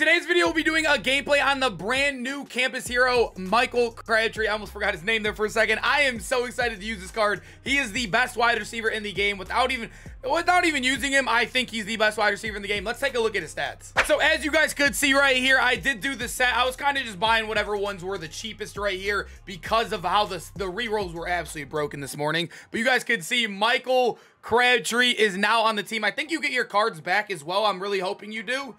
Today's video we'll be doing a gameplay on the brand new campus hero, Michael Crabtree. I almost forgot his name there for a second. I am so excited to use this card. He is the best wide receiver in the game without even without even using him. I think he's the best wide receiver in the game. Let's take a look at his stats. So as you guys could see right here, I did do the set. I was kind of just buying whatever ones were the cheapest right here because of how the, the rerolls were absolutely broken this morning. But you guys could see Michael Crabtree is now on the team. I think you get your cards back as well. I'm really hoping you do.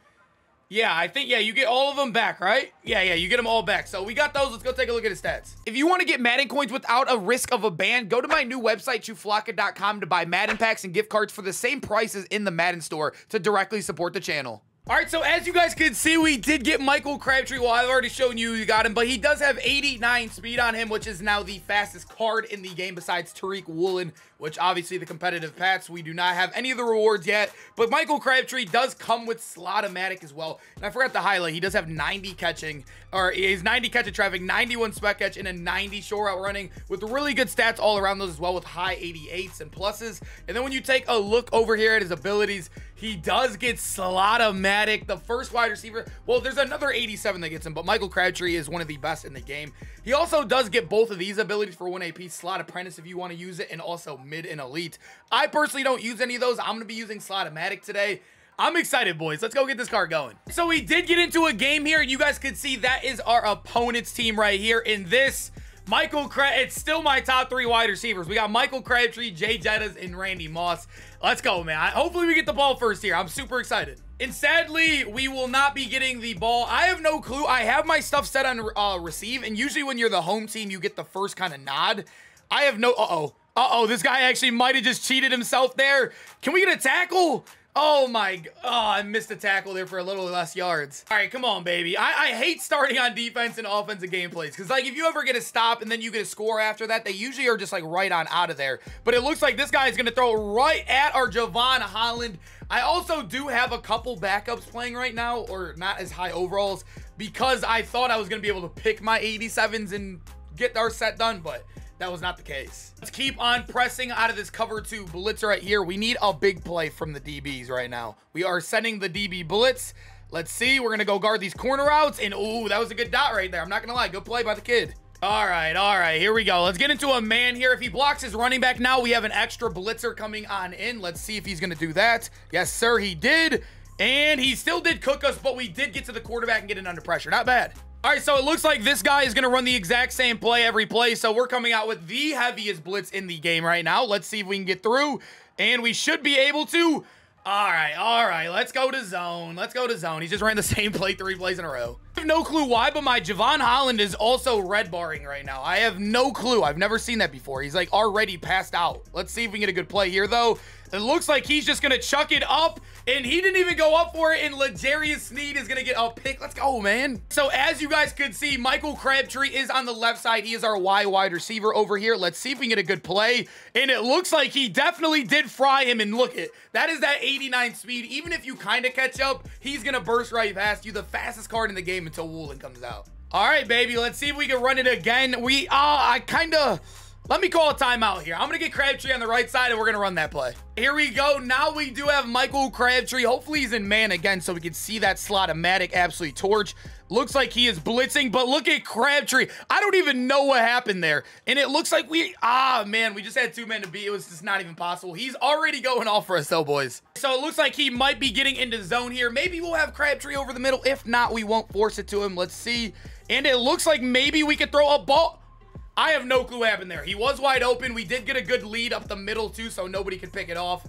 Yeah, I think, yeah, you get all of them back, right? Yeah, yeah, you get them all back. So we got those. Let's go take a look at his stats. If you want to get Madden coins without a risk of a ban, go to my new website, chuflocka.com, to buy Madden packs and gift cards for the same prices in the Madden store to directly support the channel. All right, so as you guys can see, we did get Michael Crabtree. Well, I've already shown you you got him, but he does have 89 speed on him, which is now the fastest card in the game besides Tariq Woolen, which obviously the competitive pats, we do not have any of the rewards yet. But Michael Crabtree does come with Slotomatic as well. And I forgot to highlight, he does have 90 catching, or he's 90 catching traffic, 91 spec catch, and a 90 short route running with really good stats all around those as well with high 88s and pluses. And then when you take a look over here at his abilities, he does get Slotomatic, the first wide receiver. Well, there's another 87 that gets him, but Michael Crabtree is one of the best in the game. He also does get both of these abilities for 1 AP, Slot Apprentice if you want to use it, and also Mid In Elite. I personally don't use any of those. I'm going to be using Slotomatic today. I'm excited, boys. Let's go get this card going. So we did get into a game here, and you guys can see that is our opponent's team right here in this Michael Crab, it's still my top three wide receivers. We got Michael Crabtree, Jay Jettas, and Randy Moss. Let's go, man. Hopefully we get the ball first here. I'm super excited. And sadly, we will not be getting the ball. I have no clue. I have my stuff set on uh, receive, and usually when you're the home team, you get the first kind of nod. I have no... Uh-oh. Uh-oh, this guy actually might have just cheated himself there. Can we get a tackle? Oh my, oh, I missed a tackle there for a little less yards. All right, come on, baby. I, I hate starting on defense and offensive gameplays because, like, if you ever get a stop and then you get a score after that, they usually are just, like, right on out of there. But it looks like this guy is going to throw right at our Jevon Holland. I also do have a couple backups playing right now, or not as high overalls, because I thought I was going to be able to pick my 87s and get our set done, but that was not the case. Let's keep on pressing out of this cover two blitz right here. We need a big play from the DBs right now. We are sending the DB blitz. Let's see. We're going to go guard these corner routes. And, ooh, that was a good dot right there. I'm not going to lie. Good play by the kid. All right, all right, here we go. Let's get into a man here. If he blocks his running back now, we have an extra blitzer coming on in. Let's see if he's going to do that. Yes, sir, he did. And he still did cook us, but we did get to the quarterback and get it under pressure. Not bad. All right, so it looks like this guy is going to run the exact same play every play. So we're coming out with the heaviest blitz in the game right now. Let's see if we can get through. And we should be able to. All right, all right, let's go to zone. Let's go to zone. He just ran the same play three plays in a row. I have no clue why, but my Jevon Holland is also red barring right now. I have no clue. I've never seen that before. He's like already passed out. Let's see if we can get a good play here, though. It looks like he's just going to chuck it up, and he didn't even go up for it, and L'Jarius Sneed is going to get a pick. Let's go, man. So as you guys could see, Michael Crabtree is on the left side. He is our Y wide receiver over here. Let's see if we can get a good play, and it looks like he definitely did fry him, and look it. That is that 89 speed. Even if you kind of catch up, he's going to burst right past you. The fastest card in the game until Woolen comes out. All right, baby. Let's see if we can run it again. We, uh, I kind of... Let me call a timeout here. I'm going to get Crabtree on the right side, and we're going to run that play. Here we go. Now we do have Michael Crabtree. Hopefully he's in man again so we can see that Slotomatic absolutely torch. Looks like he is blitzing, but look at Crabtree. I don't even know what happened there. And it looks like we, ah, man, we just had two men to beat. It was just not even possible. He's already going off for us though, boys. So it looks like he might be getting into zone here. Maybe we'll have Crabtree over the middle. If not, we won't force it to him. Let's see. And it looks like maybe we could throw a ball. I have no clue what happened there. He was wide open. We did get a good lead up the middle too, so nobody could pick it off.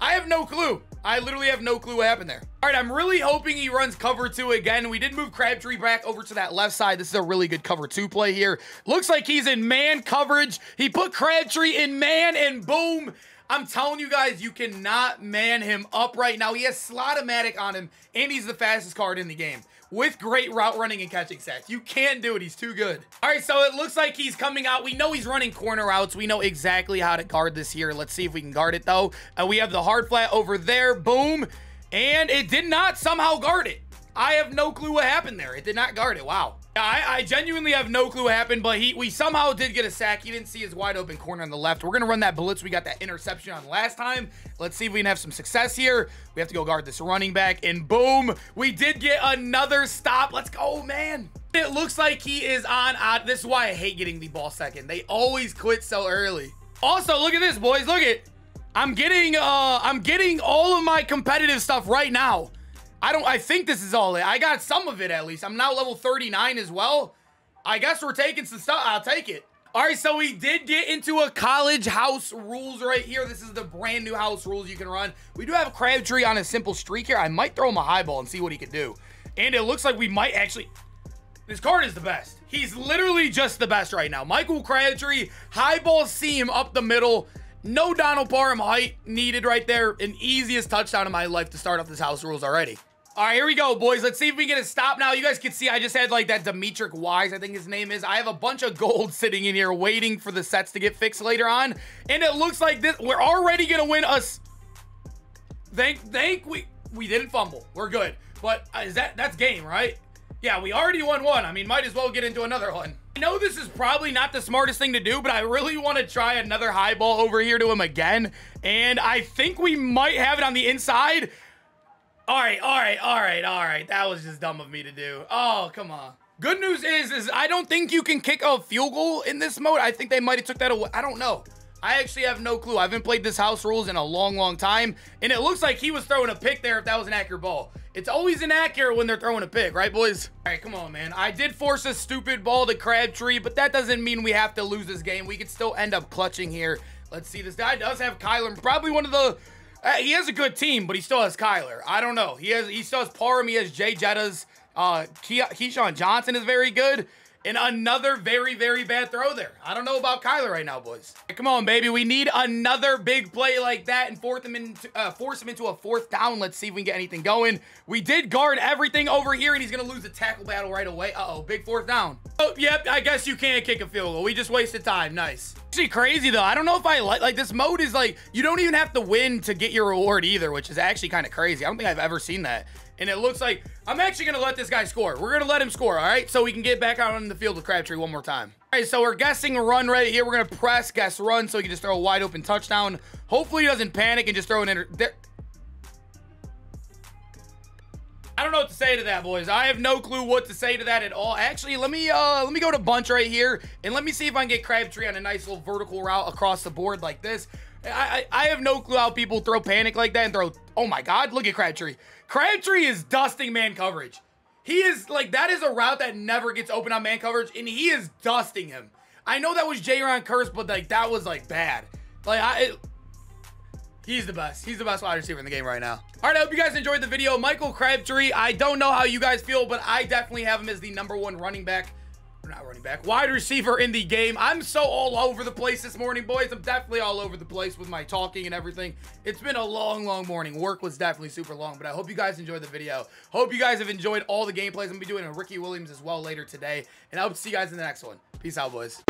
I have no clue. I literally have no clue what happened there. All right, I'm really hoping he runs cover two again. We did move Crabtree back over to that left side. This is a really good cover two play here. Looks like he's in man coverage. He put Crabtree in man and boom. I'm telling you guys, you cannot man him up right now. He has Slotomatic on him, and he's the fastest card in the game with great route running and catching stats. You can't do it. He's too good. All right, so it looks like he's coming out. We know he's running corner routes. We know exactly how to guard this here. Let's see if we can guard it, though. Uh, we have the hard flat over there. Boom. And it did not somehow guard it. I have no clue what happened there. It did not guard it. Wow. I, I genuinely have no clue what happened, but he we somehow did get a sack. He didn't see his wide open corner on the left. We're going to run that blitz. We got that interception on last time. Let's see if we can have some success here. We have to go guard this running back, and boom, we did get another stop. Let's go, man. It looks like he is on. This is why I hate getting the ball second. They always quit so early. Also, look at this, boys. Look at I'm getting uh I'm getting all of my competitive stuff right now. I don't I think this is all it. I got some of it at least. I'm now level 39 as well. I guess we're taking some stuff. I'll take it. All right, so we did get into a college house rules right here. This is the brand new house rules you can run. We do have Crabtree on a simple streak here. I might throw him a high ball and see what he can do. And it looks like we might actually... This card is the best. He's literally just the best right now. Michael Crabtree, high ball seam up the middle. No Donald Parham height needed right there. An easiest touchdown in my life to start off this house rules already. All right, here we go, boys. Let's see if we can get a stop now. You guys can see I just had like that Demetric Wise, I think his name is. I have a bunch of gold sitting in here waiting for the sets to get fixed later on. And it looks like this. We're already going to win us. Thank, thank we, we didn't fumble. We're good. But uh, is that, that's game, right? Yeah, we already won one. I mean, might as well get into another one. I know this is probably not the smartest thing to do, but I really want to try another high ball over here to him again. And I think we might have it on the inside. All right, all right, all right, all right. That was just dumb of me to do. Oh, come on. Good news is, is I don't think you can kick a field goal in this mode. I think they might have took that away. I don't know. I actually have no clue. I haven't played this house rules in a long, long time. And it looks like he was throwing a pick there if that was an accurate ball. It's always inaccurate when they're throwing a pick, right, boys? All right, come on, man. I did force a stupid ball to Crabtree, but that doesn't mean we have to lose this game. We could still end up clutching here. Let's see. This guy does have Kyler. Probably one of the... Uh, he has a good team, but he still has Kyler. I don't know. He has he still has Parham. He has Jay Jettas. Uh, Ke Keyshawn Johnson is very good. And another very, very bad throw there. I don't know about Kyler right now, boys. Come on, baby. We need another big play like that and force him into, uh, force him into a fourth down. Let's see if we can get anything going. We did guard everything over here, and he's going to lose the tackle battle right away. Uh-oh, big fourth down. Oh, yep, I guess you can't kick a field goal. We just wasted time. Nice. Actually crazy, though. I don't know if I like, like, this mode is like, you don't even have to win to get your reward either, which is actually kind of crazy. I don't think I've ever seen that. And it looks like I'm actually going to let this guy score. We're going to let him score, all right? So we can get back out on the field with Crabtree one more time. All right, so we're guessing run right here. We're going to press, guess run, so he can just throw a wide open touchdown. Hopefully he doesn't panic and just throw an inter... There. I don't know what to say to that, boys. I have no clue what to say to that at all. Actually, let me uh let me go to bunch right here and let me see if I can get Crabtree on a nice little vertical route across the board like this. I, I, I have no clue how people throw panic like that and throw, oh my God, look at Crabtree. Crabtree is dusting man coverage. He is, like, that is a route that never gets open on man coverage, and he is dusting him. I know that was Jayron Kearse, but, like, that was, like, bad. Like, I... It, he's the best. He's the best wide receiver in the game right now. All right, I hope you guys enjoyed the video. Michael Crabtree, I don't know how you guys feel, but I definitely have him as the number one running back not running back, wide receiver in the game. I'm so all over the place this morning, boys. I'm definitely all over the place with my talking and everything. It's been a long, long morning. Work was definitely super long, but I hope you guys enjoyed the video. Hope you guys have enjoyed all the gameplays. I'm going to be doing a Ricky Williams as well later today, and I hope to see you guys in the next one. Peace out, boys.